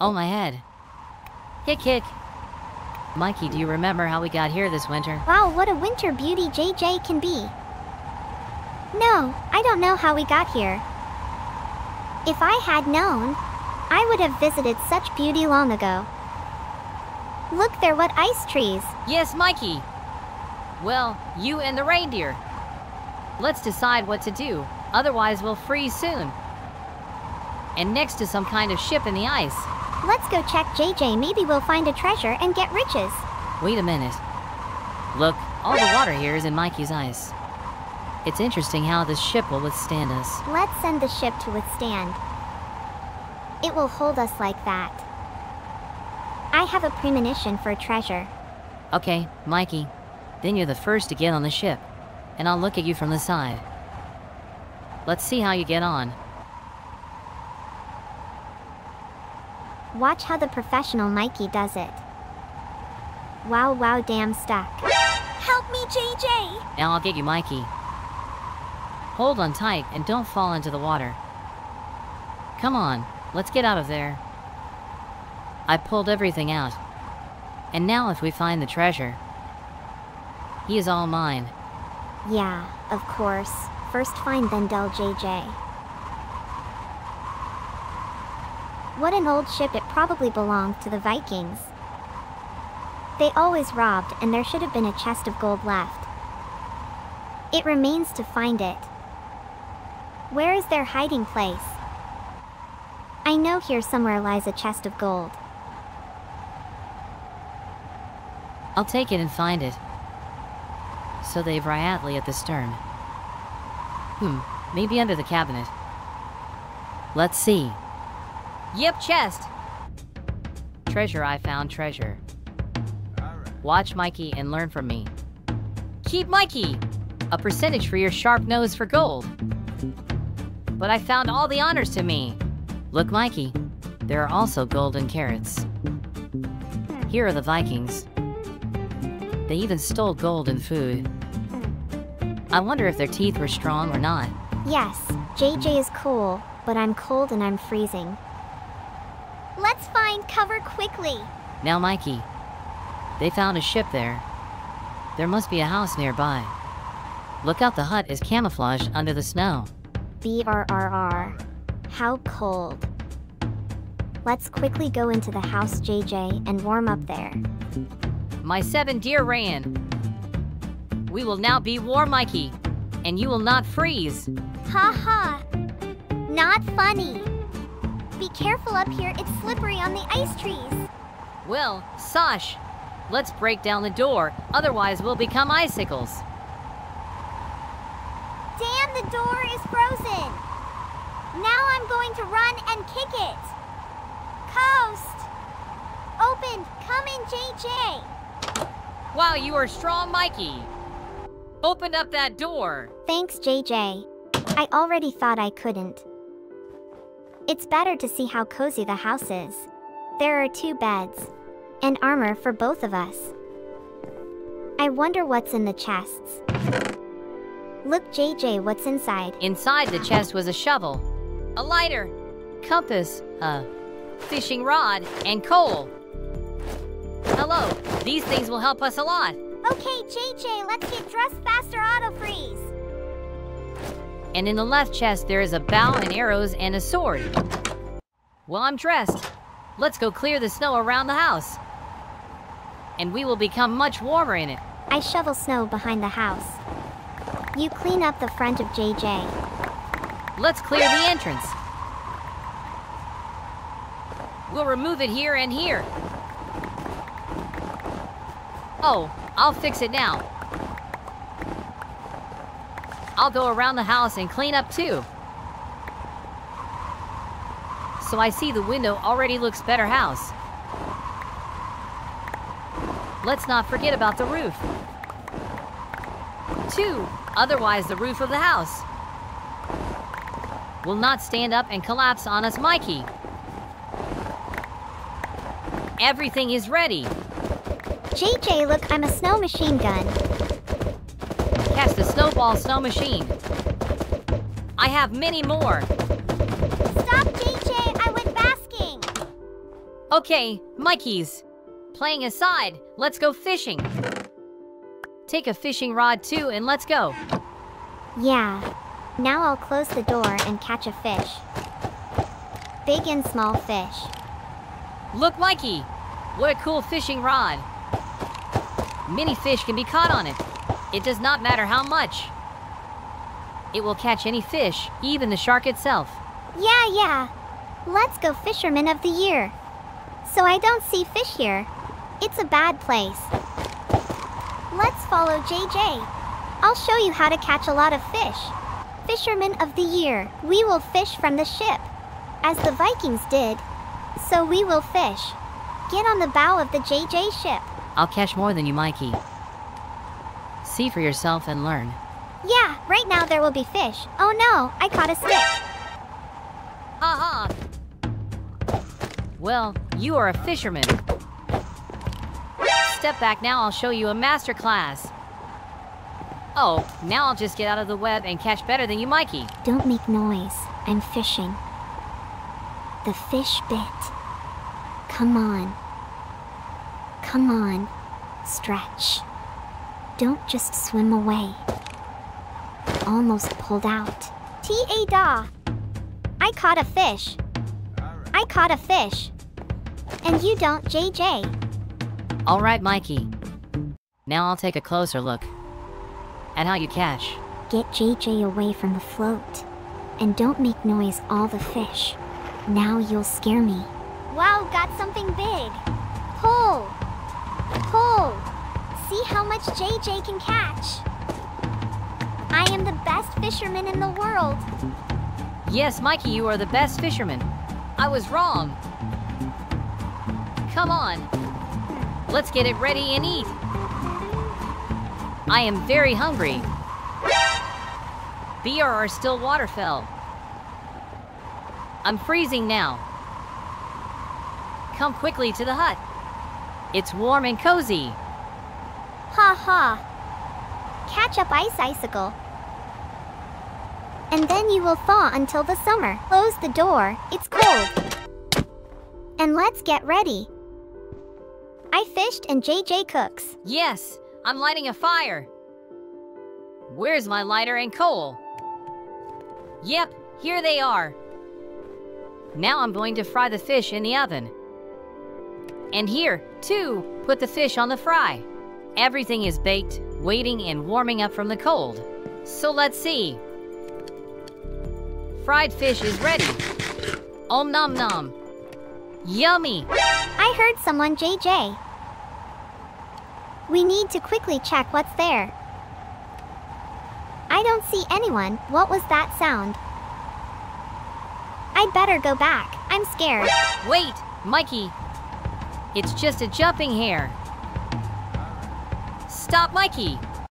Oh, my head. Hick, hick. Mikey, do you remember how we got here this winter? Wow, what a winter beauty JJ can be. No, I don't know how we got here. If I had known, I would have visited such beauty long ago. Look, there what ice trees. Yes, Mikey. Well, you and the reindeer. Let's decide what to do, otherwise we'll freeze soon. And next to some kind of ship in the ice. Let's go check JJ. Maybe we'll find a treasure and get riches. Wait a minute. Look, all the water here is in Mikey's ice. It's interesting how this ship will withstand us. Let's send the ship to withstand. It will hold us like that. I have a premonition for a treasure. Okay, Mikey. Then you're the first to get on the ship, and I'll look at you from the side. Let's see how you get on. Watch how the professional Mikey does it. Wow, wow, damn stuck. Help me, JJ! Now I'll get you Mikey. Hold on tight and don't fall into the water. Come on, let's get out of there. I pulled everything out. And now if we find the treasure, he is all mine. Yeah, of course. First find then Del JJ. What an old ship, it probably belonged to the Vikings. They always robbed, and there should have been a chest of gold left. It remains to find it. Where is their hiding place? I know here somewhere lies a chest of gold. I'll take it and find it. So they've Ryatley at the stern. Hmm, maybe under the cabinet. Let's see. Yep, chest! Treasure I found treasure. Watch Mikey and learn from me. Keep Mikey! A percentage for your sharp nose for gold. But I found all the honors to me. Look, Mikey, there are also golden carrots. Here are the Vikings. They even stole gold and food. I wonder if their teeth were strong or not. Yes, JJ is cool, but I'm cold and I'm freezing. Let's find cover quickly. Now, Mikey, they found a ship there. There must be a house nearby. Look out, the hut is camouflaged under the snow. BRRR. How cold. Let's quickly go into the house, JJ, and warm up there. My seven dear ran. We will now be warm, Mikey, and you will not freeze. Ha ha. Not funny. Be careful up here, it's slippery on the ice trees. Well, Sash, let's break down the door, otherwise we'll become icicles. Damn, the door is frozen. Now I'm going to run and kick it. Coast. Open. Come in, JJ. Wow, you are strong, Mikey. Open up that door. Thanks, JJ. I already thought I couldn't. It's better to see how cozy the house is. There are two beds and armor for both of us. I wonder what's in the chests. Look, JJ, what's inside? Inside the chest was a shovel, a lighter, compass, a fishing rod, and coal. Hello, these things will help us a lot. Okay, JJ, let's get dressed faster, auto freeze. And in the left chest, there is a bow and arrows and a sword. Well, I'm dressed. Let's go clear the snow around the house. And we will become much warmer in it. I shovel snow behind the house. You clean up the front of JJ. Let's clear the entrance. We'll remove it here and here. Oh, I'll fix it now. I'll go around the house and clean up too. So I see the window already looks better house. Let's not forget about the roof. Two, otherwise the roof of the house will not stand up and collapse on us, Mikey. Everything is ready. JJ, look, I'm a snow machine gun. Catch the snowball snow machine. I have many more. Stop, JJ, I went basking. Okay, Mikey's. Playing aside, let's go fishing. Take a fishing rod too and let's go. Yeah. Now I'll close the door and catch a fish. Big and small fish. Look, Mikey! What a cool fishing rod. Many fish can be caught on it. It does not matter how much. It will catch any fish, even the shark itself. Yeah, yeah. Let's go fisherman of the year. So I don't see fish here. It's a bad place. Let's follow JJ. I'll show you how to catch a lot of fish. Fisherman of the year, we will fish from the ship. As the Vikings did. So we will fish. Get on the bow of the JJ ship. I'll catch more than you, Mikey. See for yourself and learn. Yeah, right now there will be fish. Oh no, I caught a stick. Ha ha! Well, you are a fisherman. Step back now, I'll show you a master class. Oh, now I'll just get out of the web and catch better than you, Mikey. Don't make noise. I'm fishing. The fish bit. Come on. Come on. Stretch. Don't just swim away. Almost pulled out. T.A. Da. I caught a fish. I caught a fish. And you don't, JJ. All right, Mikey. Now I'll take a closer look at how you catch. Get JJ away from the float. And don't make noise all the fish. Now you'll scare me. Wow, got something big. Pull. Pull. How much JJ can catch. I am the best fisherman in the world. Yes, Mikey, you are the best fisherman. I was wrong. Come on. Let's get it ready and eat. I am very hungry. BR still waterfell. I'm freezing now. Come quickly to the hut. It's warm and cozy. Ha ha. Catch up ice icicle. And then you will thaw until the summer. Close the door, it's cold. And let's get ready. I fished and JJ cooks. Yes, I'm lighting a fire. Where's my lighter and coal? Yep, here they are. Now I'm going to fry the fish in the oven. And here, too, put the fish on the fry. Everything is baked, waiting and warming up from the cold. So let's see. Fried fish is ready. Om nom nom. Yummy. I heard someone JJ. We need to quickly check what's there. I don't see anyone. What was that sound? I'd better go back. I'm scared. Wait, Mikey. It's just a jumping hare. Stop, Mikey.